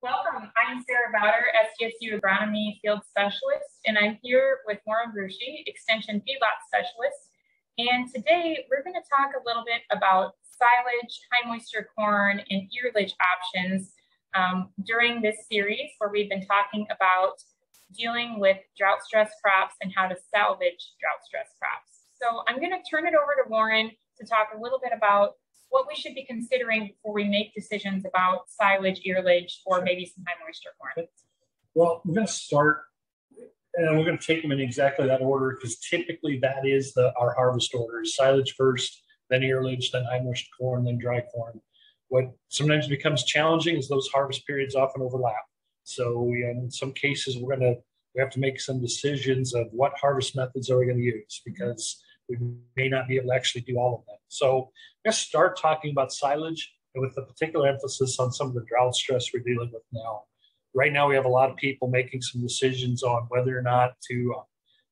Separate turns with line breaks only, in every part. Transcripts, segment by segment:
Welcome. I'm Sara Bauder, SDSU Agronomy Field Specialist, and I'm here with Warren Rusche, Extension Feedlot Specialist. And today we're going to talk a little bit about silage, high moisture corn, and earlage options um, during this series where we've been talking about dealing with drought stress crops and how to salvage drought stress crops. So I'm going to turn it over to Warren to talk a little bit about what we should be considering before we make decisions about silage, earlage, or maybe some high moisture corn.
Well, we're going to start, and we're going to take them in exactly that order because typically that is the our harvest order: silage first, then earlage, then high moisture corn, then dry corn. What sometimes becomes challenging is those harvest periods often overlap. So we, in some cases, we're going to we have to make some decisions of what harvest methods are we going to use because we may not be able to actually do all of them. So let's start talking about silage and with a particular emphasis on some of the drought stress we're dealing with now. Right now, we have a lot of people making some decisions on whether or not to uh,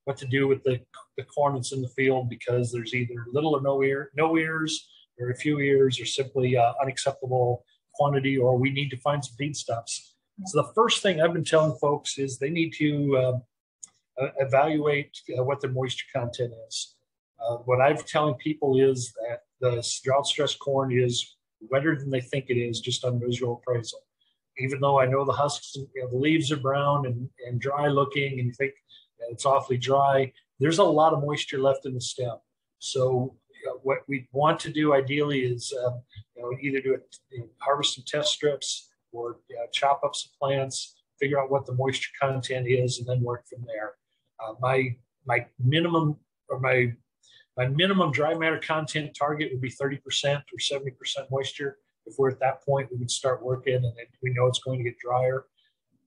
what to do with the, the corn that's in the field because there's either little or no ear, no ears, or a few ears, or simply uh, unacceptable quantity, or we need to find some feedstuffs. So the first thing I've been telling folks is they need to uh, evaluate uh, what their moisture content is. Uh, what I'm telling people is that the drought stress corn is wetter than they think it is just on visual appraisal. Even though I know the husks, you know, the leaves are brown and, and dry looking, and you think it's awfully dry, there's a lot of moisture left in the stem. So you know, what we want to do ideally is um, you know, either do it, you know, harvest some test strips or chop up some plants, figure out what the moisture content is, and then work from there. Uh, my my minimum or my my minimum dry matter content target would be 30% or 70% moisture. If we're at that point, we would start working and we know it's going to get drier.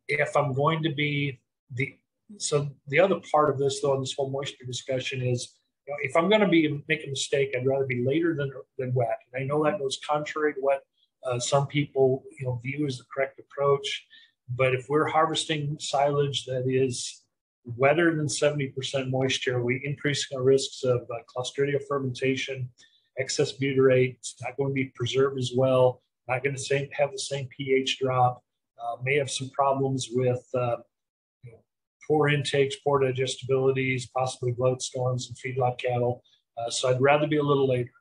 If I'm going to be the, so the other part of this though, in this whole moisture discussion is, you know, if I'm going to be make a mistake, I'd rather be later than, than wet. And I know that goes contrary to what uh, some people, you know, view as the correct approach. But if we're harvesting silage that is wetter than 70% moisture, we increase our risks of uh, Clostridia fermentation, excess butyrate, it's not going to be preserved as well, not going to have the same pH drop, uh, may have some problems with uh, you know, poor intakes, poor digestibilities, possibly bloat storms and feedlot cattle. Uh, so I'd rather be a little later.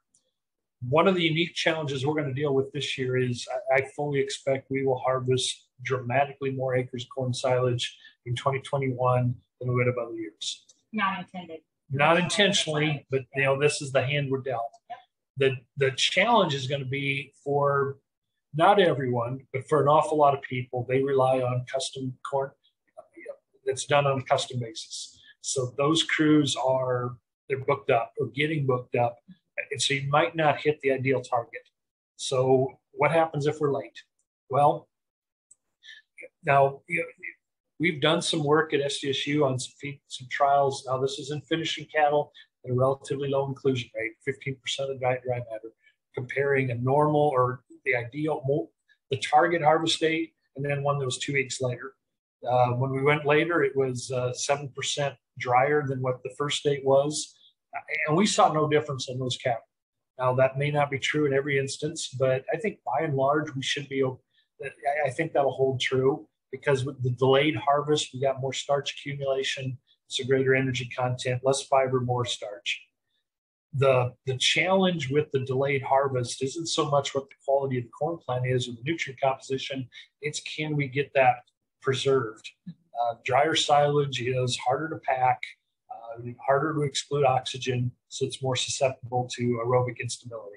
One of the unique challenges we're going to deal with this year is I, I fully expect we will harvest dramatically more acres of corn silage in 2021 than we would have other years.
Not intended.
Not intentionally, but you know, this is the hand we're dealt. The the challenge is going to be for not everyone, but for an awful lot of people, they rely on custom corn that's done on a custom basis. So those crews are they're booked up or getting booked up. And so you might not hit the ideal target. So what happens if we're late? Well, now We've done some work at SDSU on some, feed, some trials. Now, this is in finishing cattle at a relatively low inclusion rate, 15% of diet dry matter, comparing a normal or the ideal, the target harvest date, and then one that was two weeks later. Uh, when we went later, it was uh, 7% drier than what the first date was. And we saw no difference in those cattle. Now, that may not be true in every instance, but I think by and large, we should be, I think that'll hold true because with the delayed harvest, we got more starch accumulation, so greater energy content, less fiber, more starch. The, the challenge with the delayed harvest isn't so much what the quality of the corn plant is or the nutrient composition, it's can we get that preserved. Uh, drier silage is harder to pack, uh, harder to exclude oxygen, so it's more susceptible to aerobic instability.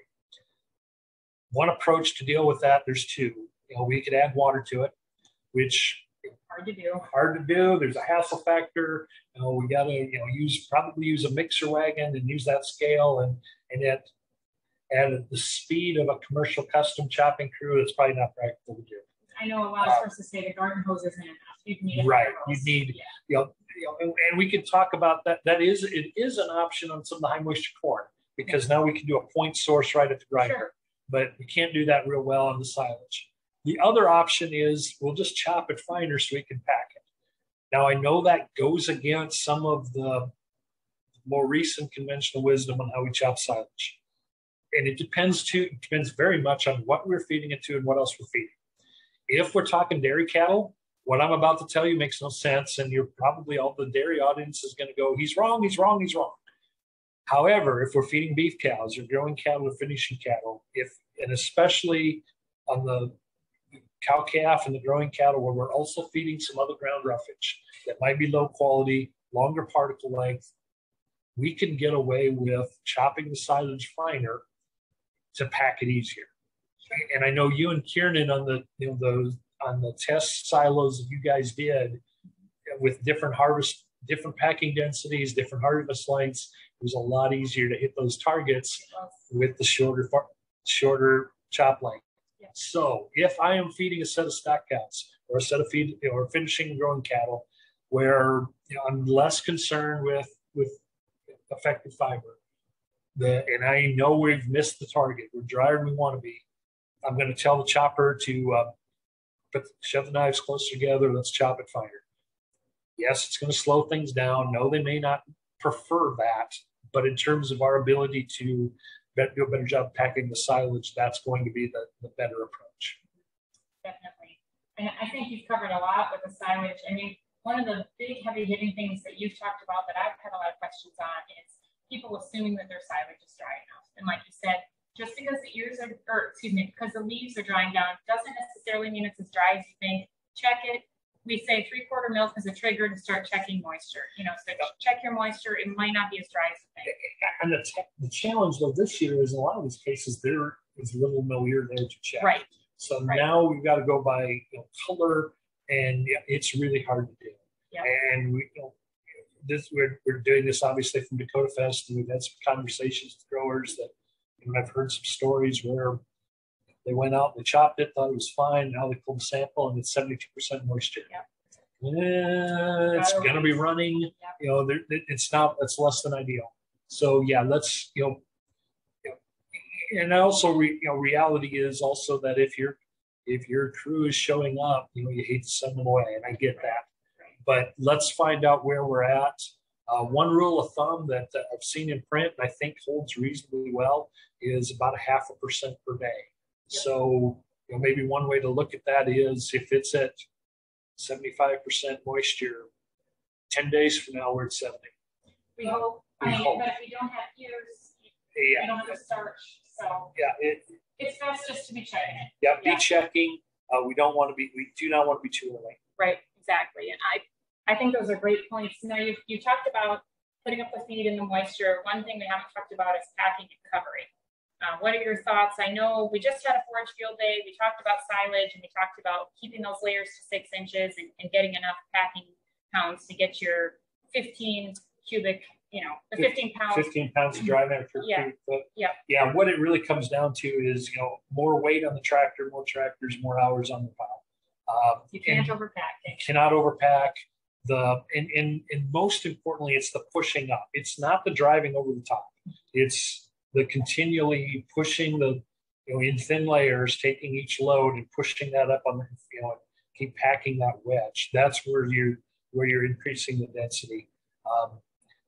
One approach to deal with that, there's two. You know, we could add water to it which
hard to do.
Hard to do. There's a hassle factor. You know, we got to you know use probably use a mixer wagon and use that scale and and yet at the speed of a commercial custom chopping crew, it's probably not practical to do.
I know a lot of sources say the garden hose isn't enough. You need
right. You need yeah. you, know, you know, and, and, we could talk about that. That is it is an option on some of the high moisture corn because now we can do a point source right at the grinder, sure. but we can't do that real well on the silage. The other option is we'll just chop it finer so we can pack it. Now, I know that goes against some of the more recent conventional wisdom on how we chop silage. And it depends too, depends very much on what we're feeding it to and what else we're feeding. If we're talking dairy cattle, what I'm about to tell you makes no sense, and you're probably all the dairy audience is going to go, he's wrong, he's wrong, he's wrong. However, if we're feeding beef cows or growing cattle or finishing cattle, if and especially on the cow calf and the growing cattle where we're also feeding some other ground roughage that might be low quality, longer particle length, we can get away with chopping the silage finer to pack it easier. And I know you and Kieran on the you know those on the test silos that you guys did with different harvest, different packing densities, different harvest lengths, it was a lot easier to hit those targets with the shorter shorter chop length. So if I am feeding a set of stock cows or a set of feed or finishing growing cattle, where you know, I'm less concerned with with effective fiber, the, and I know we've missed the target, we're drier than we want to be. I'm going to tell the chopper to uh, put shove the knives closer together. Let's chop it finer. Yes, it's going to slow things down. No, they may not prefer that, but in terms of our ability to do a better job packing the silage, that's going to be the, the better approach.
Definitely. And I think you've covered a lot with the silage. I mean, one of the big heavy hitting things that you've talked about that I've had a lot of questions on is people assuming that their silage is dry enough. And like you said, just because the ears are, or excuse me, because the leaves are drying down doesn't necessarily mean it's as dry as you think. Check it. We say three quarter milk is a trigger to start checking moisture. You know, so check your moisture. It might not be as dry as you think.
And the, the challenge though this year is in a lot of these cases there is little no ear there to check.
Right.
So
right.
now we've got to go by you know, color, and yeah, it's really hard to do.
Yeah.
And we you know, this we're, we're doing this obviously from Dakota Fest, and we've had some conversations with growers that you know, I've heard some stories where they went out, they chopped it, thought it was fine. Now they pulled the sample and it's 72% moisture.
Yeah.
Eh, it's going to be running.
Yeah.
You know, it's not, it's less than ideal. So yeah, let's, you know, you know and also, re, you know, reality is also that if your if your crew is showing up, you know, you hate to send them away, and I get that. But let's find out where we're at. Uh, one rule of thumb that uh, I've seen in print and I think holds reasonably well is about a half a percent per day. So you know, maybe one way to look at that is if it's at 75% moisture, 10 days from now we're at 70.
We hope. We I mean, hope. but if we don't have ears, yeah. we don't have to search. So
yeah, it,
it's best just to be checking it.
Yeah, be yeah. checking. Uh, we don't want to be. We do not want to be too early.
Right. Exactly. And I I think those are great points. Now, you, you talked about putting up the feed in the moisture. One thing we haven't talked about is packing and covering. Uh, what are your thoughts? I know we just had a forage field day. We talked about silage and we talked about keeping those layers to six inches and, and getting enough packing pounds to get your 15 cubic, you know, the 15 pounds.
15 pounds of dry matter per
yeah.
But
yeah.
Yeah. What it really comes down to is, you know, more weight on the tractor, more tractors, more hours on the pile.
Um, you can't overpack.
You cannot overpack the and, and and most importantly it's the pushing up it's not the driving over the top it's the continually pushing the you know in thin layers taking each load and pushing that up on the you know keep packing that wedge that's where you where you're increasing the density um,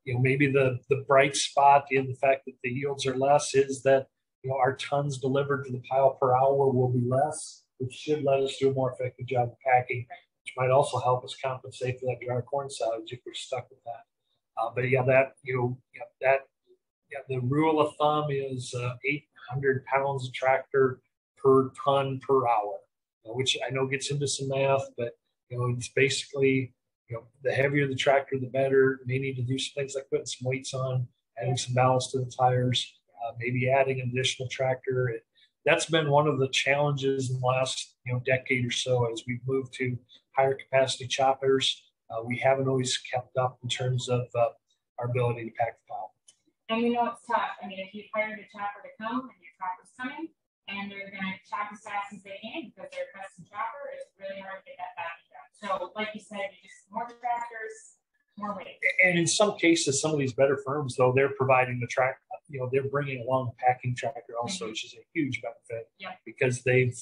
you know maybe the the bright spot in the fact that the yields are less is that you know our tons delivered to the pile per hour will be less which should let us do a more effective job of packing which might also help us compensate for that dry corn silage if we're stuck with that. Uh, but yeah, that you know, yeah, that yeah, the rule of thumb is uh, 800 pounds of tractor per ton per hour, uh, which I know gets into some math, but you know, it's basically you know, the heavier the tractor, the better. May need to do some things like putting some weights on, adding some ballast to the tires, uh, maybe adding an additional tractor. It, that's been one of the challenges in the last you know decade or so as we've moved to higher capacity choppers. Uh, we haven't always kept up in terms of uh, our ability to pack the pile.
And we know it's tough. I mean, if you hired a chopper to come and your chopper's coming and they're going to chop as fast as they can because they're a custom chopper, it's really hard to get that back done. So, like you said, you just more tractors, more weight.
And in some cases, some of these better firms, though, they're providing the track. You know, they're bringing along a packing tractor also, mm-hmm. which is a huge benefit
yep.
because they've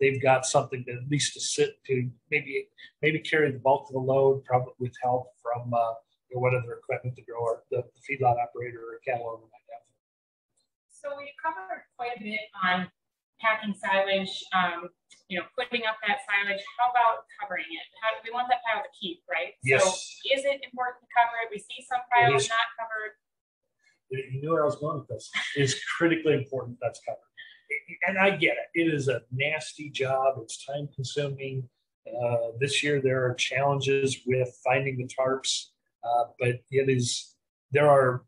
they've got something to at least to sit to maybe maybe carry the bulk of the load, probably with help from uh, know, whatever equipment the grower, the, the feedlot operator, or cattle owner might have.
So we covered quite a bit on packing silage. Um, you know, putting up that silage. How about covering it? How do we want that pile to keep, right?
Yes.
So is it important to cover it? We see some piles not covered.
You knew where I was going with this. It's critically important that's covered. And I get it. It is a nasty job. It's time consuming. Uh, this year there are challenges with finding the tarps, uh, but it is there are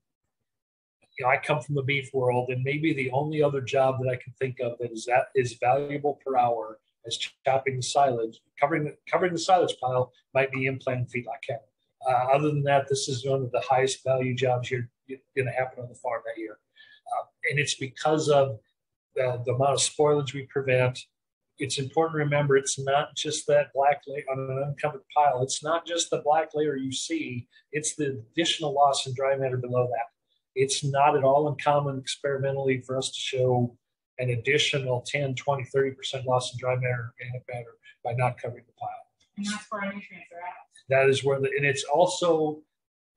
you know, I come from the beef world, and maybe the only other job that I can think of that is that is valuable per hour as chopping the silage, covering the, covering the silage pile might be implanting feedlot cattle. Uh, other than that, this is one of the highest value jobs you're, you're going to happen on the farm that year, uh, and it's because of the, the amount of spoilage we prevent. It's important to remember it's not just that black layer on an uncovered pile. It's not just the black layer you see. It's the additional loss in dry matter below that it's not at all uncommon experimentally for us to show an additional 10, 20, 30% loss in dry matter organic matter by not covering the pile.
And that's where our nutrients are at.
That is where the, and it's also,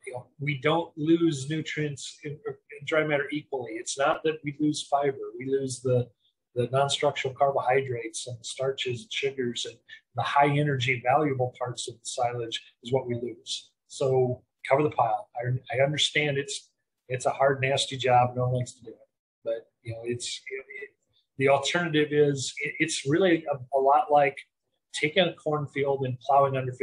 you know, we don't lose nutrients in, in dry matter equally. It's not that we lose fiber, we lose the, the non-structural carbohydrates and the starches and sugars and the high energy valuable parts of the silage is what we lose. So cover the pile. I, I understand it's it's a hard, nasty job. No one likes to do it, but you know, it's it, it, the alternative is it, it's really a, a, lot like taking a cornfield and plowing under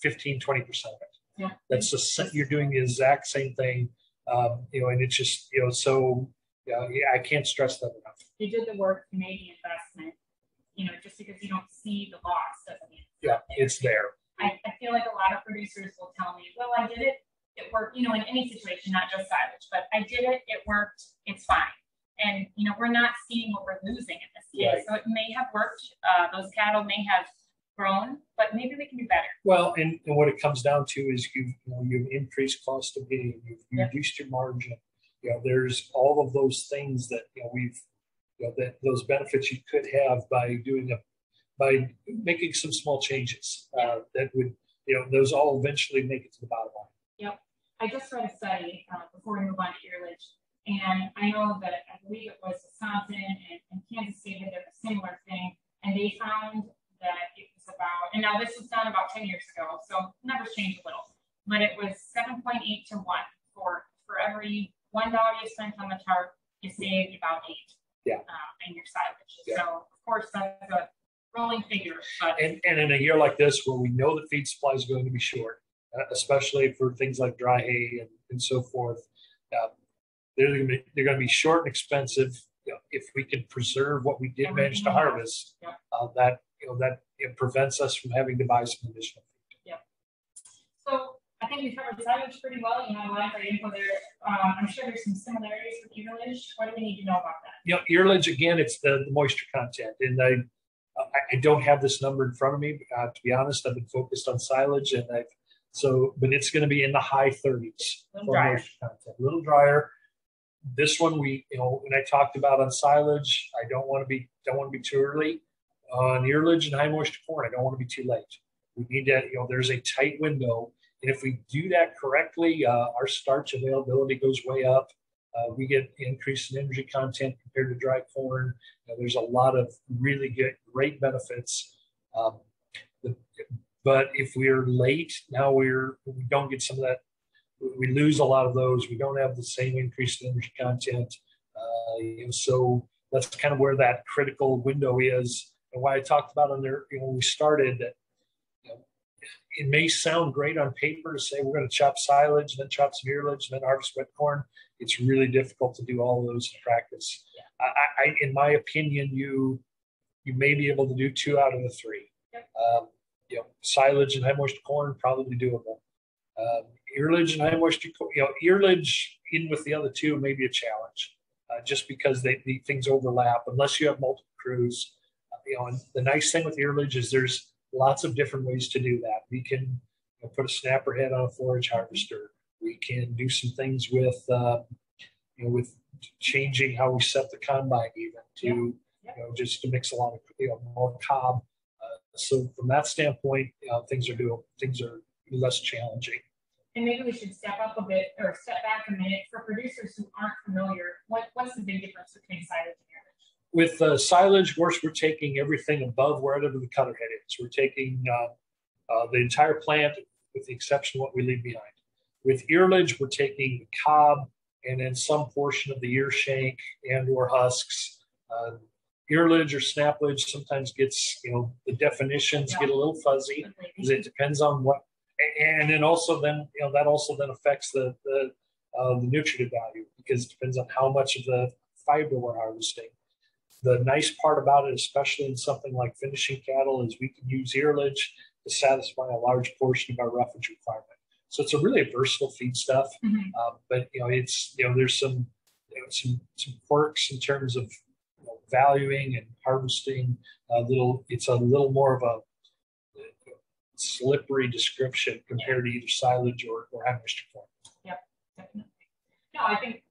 15, 20 percent of it.
Yeah.
That's just you're doing the exact same thing. Um, you know, and it's just you know, so yeah, I can't stress that enough.
You did the work, you made the investment. You know, just because you don't see the loss doesn't mean
it's yeah, there. it's there.
I, I feel like a lot of producers will tell me, "Well, I did it it worked, you know, in any situation, not just silage, but I did it, it worked, it's fine. And, you know, we're not seeing what we're losing in this case. Right. So it may have worked. Uh, those cattle may have grown, but maybe we can do better.
Well, and, and what it comes down to is you've, you know, you've increased cost of gain, you've yep. reduced your margin. You know, there's all of those things that, you know, we've, you know, that those benefits you could have by doing a, by making some small changes uh, that would, you know, those all eventually make it to the bottom line.
Yep. I just read a study uh, before we move on to earlage, and I know that I believe it was Wisconsin and, and Kansas State done a similar thing, and they found that it was about, and now this was done about 10 years ago, so numbers change a little, but it was 7.8 to 1 for for every $1 you spent on the tarp, you saved about eight
yeah.
uh, in your silage. Yeah. So, of course, that's a rolling figure. But
and, and in a year like this, where we know that feed supply is going to be short, uh, especially for things like dry hay and, and so forth. Um, they're going to be they're going to be short and expensive. You know, if we can preserve what we did manage to harvest, uh, that you know that it prevents us from having to buy some additional.
Yeah. I think we covered silage pretty well. You know, lot of great info there. Um, I'm sure there's some similarities with earlage. What do we need to know about that?
You know, earlage again, it's the, the moisture content, and I I don't have this number in front of me. Uh, to be honest, I've been focused on silage, and I've so, but it's going to be in the high 30s
for moisture
content. A little drier. This one we, you know, when I talked about on silage, I don't want to be don't want to be too early. On earlage and high moisture corn, I don't want to be too late. We need to, you know, there's a tight window, and if we do that correctly, uh, our starch availability goes way up. Uh, we get increase in energy content compared to dry corn. You know, there's a lot of really good, great benefits. Um, the, but if we're late, now we're we don't get some of that. We lose a lot of those. We don't have the same increased energy content. Uh, so that's kind of where that critical window is, and why I talked about on there. You know, when we started that. It may sound great on paper to say we're going to chop silage, then chop some earlage, then harvest wet corn. It's really difficult to do all of those in practice. I, I, in my opinion, you you may be able to do two out of the three. Yep. Um, you know, silage and high moisture corn probably doable. Um, earlage and high moisture, you know, earlage in with the other two may be a challenge, uh, just because they the things overlap unless you have multiple crews. Uh, you know, and the nice thing with earlage is there's lots of different ways to do that. We can you know, put a snapper head on a forage harvester. We can do some things with, uh, you know, with changing how we set the combine even to, you know, just to mix a lot of you know more cob so from that standpoint, uh, things are doing things are less challenging.
And maybe we should step up a bit or step back a minute for producers who aren't familiar. What, what's the big difference between silage and earlage?
With uh, silage, of course, we're taking everything above wherever the cutter head is. We're taking uh, uh, the entire plant, with the exception of what we leave behind. With earlage, we're taking the cob and then some portion of the ear shank and or husks. Uh, earlage or snaplage sometimes gets, you know, the definitions yeah. get a little fuzzy because it depends on what, and then also then, you know, that also then affects the the, uh, the nutritive value because it depends on how much of the fiber we're harvesting. The nice part about it, especially in something like finishing cattle, is we can use earlage to satisfy a large portion of our roughage requirement. So it's a really versatile feed stuff. Mm-hmm. Um, but you know, it's you know, there's some you know, some some quirks in terms of you know, valuing and harvesting. A little, it's a little more of a slippery description compared yeah. to either silage or, or high moisture corn.
Yep, definitely. No, I think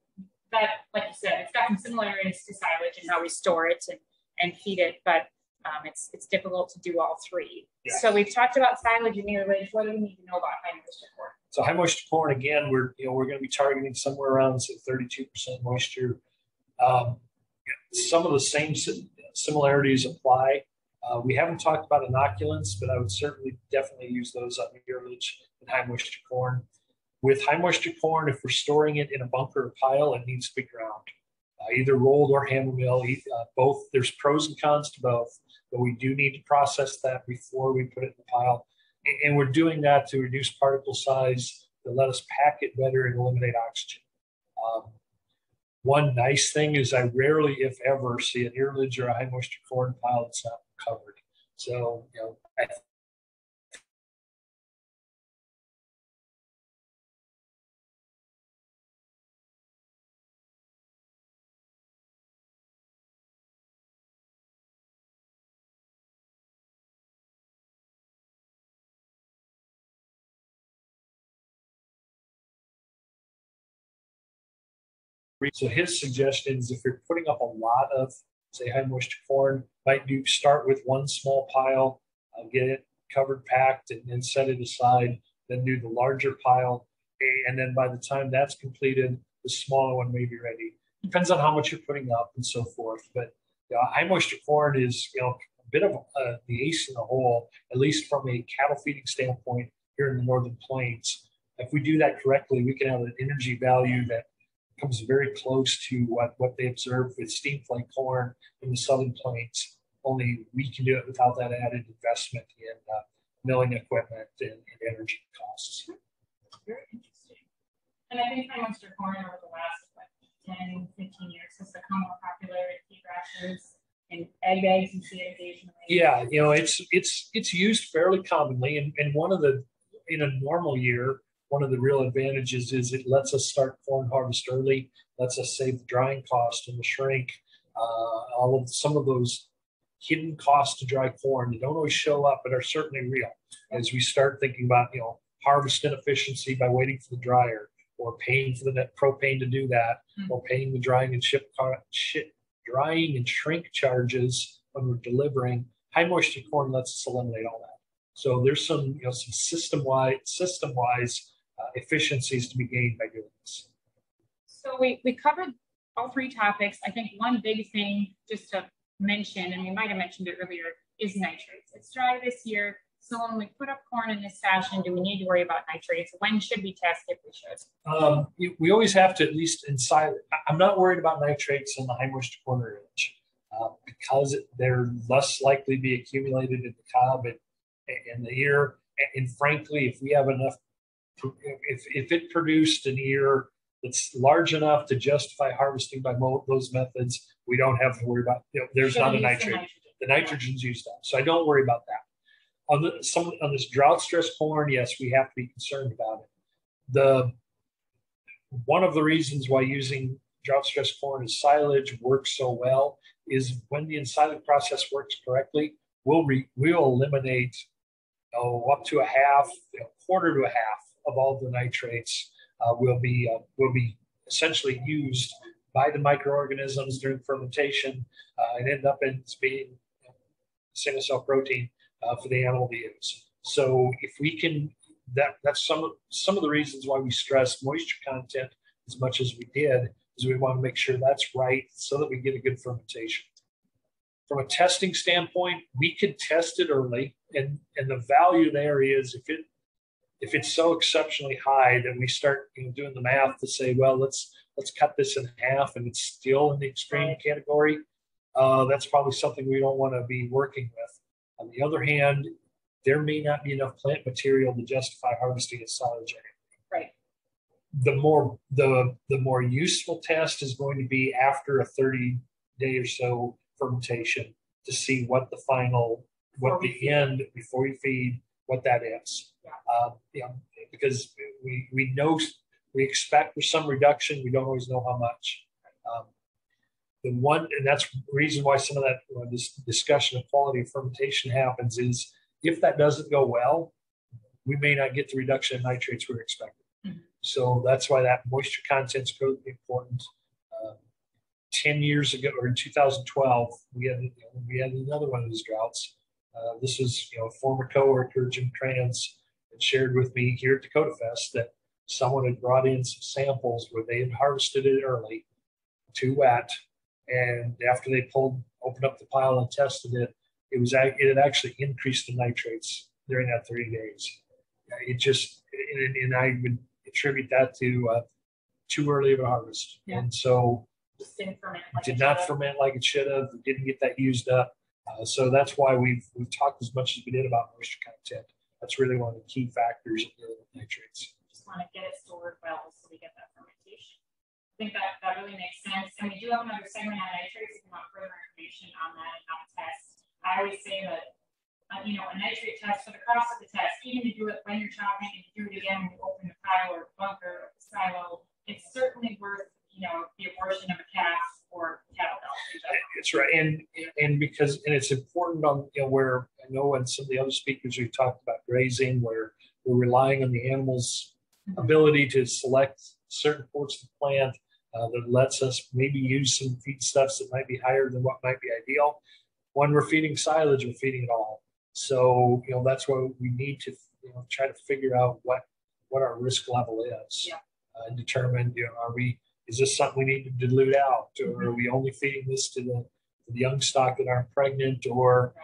that, like you said, it's got some similarities to silage and how we store it and, and feed it, but um, it's it's difficult to do all three. So we've talked about silage and earlage. What do we need to know about high moisture corn?
So high moisture corn again, we're you know we're going to be targeting somewhere around say 32% moisture. Um, some of the same similarities apply. Uh, we haven't talked about inoculants, but I would certainly definitely use those on earlage and high moisture corn. With high moisture corn, if we're storing it in a bunker or pile, it needs to be ground, uh, either rolled or hammer mill. Uh, both there's pros and cons to both, but we do need to process that before we put it in the pile, and we're doing that to reduce particle size, to let us pack it better and eliminate oxygen. Um, one nice thing is I rarely, if ever, see an earlage or a high moisture corn pile that's not covered. So, you know, I So his suggestion is if you're putting up a lot of, say, high moisture corn, might do start with one small pile, uh, get it covered, packed, and then set it aside. Then do the larger pile, and then by the time that's completed, the smaller one may be ready. Depends on how much you're putting up and so forth. But you know, high moisture corn is you know a bit of uh, the ace in the hole, at least from a cattle feeding standpoint here in the northern plains. If we do that correctly, we can have an energy value that comes very close to what, what they observed with steam flake corn in the southern plains. Only we can do it without that added investment in uh, milling equipment and, and, energy costs.
Very interesting. And I think high moisture corn over the last what, 10, 15 years has become more popular in feed rations and egg bags and sanitization.
Yeah, you know, it's it's it's used fairly commonly, and, and one of the in a normal year, one of the real advantages is it lets us start corn harvest early, lets us save the drying cost and the shrink, uh, all of some of those hidden costs to dry corn that don't always show up but are certainly real as we start thinking about you know harvest inefficiency by waiting for the dryer or paying for the net propane to do that mm-hmm. or paying the drying and ship, ship drying and shrink charges when we're delivering high moisture corn lets us eliminate all that so there's some you know some system wide system wise efficiencies to be gained by doing this.
So we, we covered all three topics. I think one big thing just to mention, and we might have mentioned it earlier, is nitrates. It's dry this year. So when we put up corn in this fashion, do we need to worry about nitrates? When should we test if we should?
Um, we always have to at least inside. I'm not worried about nitrates in the high moisture corn range uh, because they're less likely to be accumulated in the cob and in the ear. And frankly, if we have enough if, if it produced an ear that's large enough to justify harvesting by mo- those methods, we don't have to worry about. You know, there's not a nitrate. The, nitrogen. the nitrogen's used up, so I don't worry about that. On the some on this drought stress corn, yes, we have to be concerned about it. The one of the reasons why using drought stress corn as silage works so well is when the ensilage process works correctly, we'll re, we'll eliminate oh, up to a half, a quarter to a half of all the nitrates uh, will be uh, will be essentially used by the microorganisms during fermentation uh, and end up in being single cell protein uh, for the animal to use. So if we can, that that's some some of the reasons why we stress moisture content as much as we did, is we want to make sure that's right so that we get a good fermentation. from a testing standpoint, we could test it early, and and the value there is if it if it's so exceptionally high that we start you know, doing the math to say, well, let's let's cut this in half, and it's still in the extreme category. Uh, that's probably something we don't want to be working with. On the other hand, there may not be enough plant material to justify harvesting a silage
Right.
The more the the more useful test is going to be after a 30 day or so fermentation to see what the final, what the end before you feed, what that is. Um, you know, because we we know we expect there's some reduction. We don't always know how much. Um, the one, and that's the reason why some of that uh, this discussion of quality of fermentation happens is if that doesn't go well, we may not get the reduction in nitrates we're expecting.
Mhm.
So that's why that moisture content is really important. Um, 10 years ago, or in 2012, we had, you know, we had another one of those droughts. Uh, this is, you know, a former coworker, Jim Krantz, had shared with me here at Dakota Fest that someone had brought in some samples where they had harvested it early, too wet, and after they pulled, opened up the pile and tested it, it was it had actually increased the nitrates during that 30 days. Uh, It just, and, and I would attribute that to uh, too early of a harvest,
Yeah.
and so
ferment. Like
did
it
not ferment like it should have, didn't get that used up. Uh, so that's why we've we've talked as much as we did about moisture content. That's really one of the key factors in dealing with nitrates.
Just want to get it stored well so we get that fermentation. I think that, that really makes sense. And we do have another segment on nitrates. If you want further information on that and how to test, I always say that, uh, you know, a nitrate test for the cost of the test, even to do it when you're chopping and do it again when you open the pile or bunker or the silo, it's certainly worth, you know, the abortion of a calf.
It's right, and and because and it's important on you know where I know and some of the other speakers we've talked about grazing, where we're relying on the animals'
Mhm.
ability to select certain parts of the plant uh, that lets us maybe use some feedstuffs that might be higher than what might be ideal. When we're feeding silage, we're feeding it all. So you know that's why we need to you know try to figure out what what our risk level is
Yeah.
uh, and determine you know are we is this something we need to dilute out or are we only feeding this to the, to the young stock that aren't pregnant or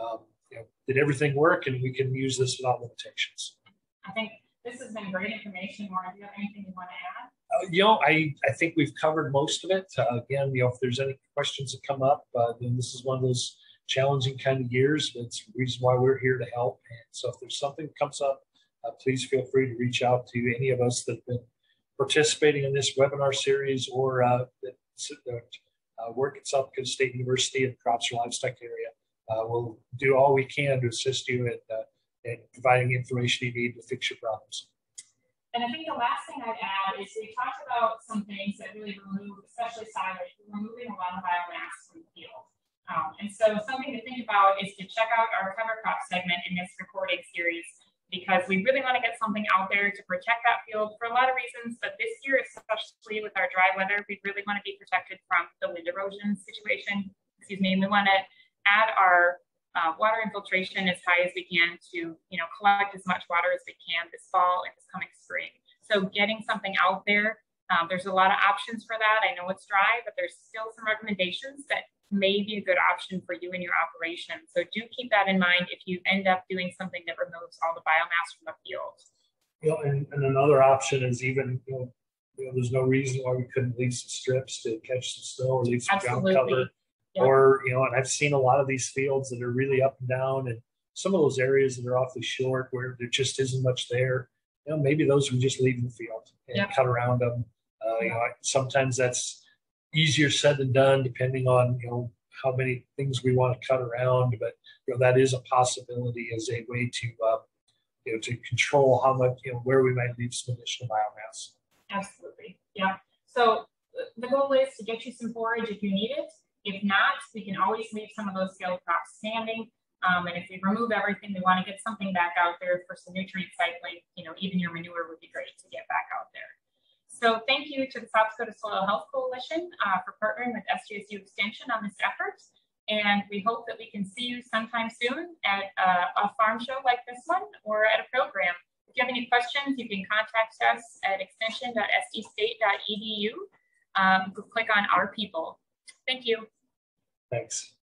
um, you know, did everything work and we can use this without limitations
I think this has been great information. Warren, do you have anything you want to add?
uh, you know I, I think we've covered most of it uh, again you know if there's any questions that come up uh, then this is one of those challenging kind of years but it's the reason why we're here to help and so if there's something that comes up uh, please feel free to reach out to any of us that have been participating in this webinar series or uh, uh, work at South Dakota State University in the crops or livestock area. Uh, we'll do all we can to assist you in, uh, in providing information you need to fix your problems.
And I think the last thing I'd add is we talked about some things that really remove, especially silage, removing a lot of biomass from the field. Um, and so something to think about is to check out our cover crop segment in this recording series because we really want to get something out there to protect that field for a lot of reasons. But this year, especially with our dry weather, we really want to be protected from the wind erosion situation. Excuse me. We want to add our uh, water infiltration as high as we can to, you know, collect as much water as we can this fall and this coming spring. So getting something out there, um, there's a lot of options for that. I know it's dry, but there's still some recommendations that may be a good option for you and your operation. So do keep that in mind if you end up doing something that removes all the biomass from the field.
You know, and, and another option is even, you know, you know, there's no reason why we couldn't leave some strips to catch some snow or leave some ground cover.
Yep.
Or, you know, and I've seen a lot of these fields that are really up and down and some of those areas that are awfully short where there just isn't much there. You know, maybe those we just leave in the field and
Yep.
cut around them. Uh, you know, sometimes that's easier said than done, depending on, you know, how many things we want to cut around. But, you know, that is a possibility as a way to, uh, you know, to control how much, you know, where we might leave some additional biomass.
Absolutely. Yeah. So the goal is to get you some forage if you need it. If not, we can always leave some of those field crops standing. Um, and if we remove everything, we want to get something back out there for some nutrient cycling. You know, even your manure would be great to get back out there. So thank you to the South Dakota Soil Health Coalition uh, for partnering with SDSU Extension on this effort. And we hope that we can see you sometime soon at uh, a farm show like this one or at a program. If you have any questions, you can contact us at extension.sdstate.edu. Um, click on Our People. Thank you.
Thanks.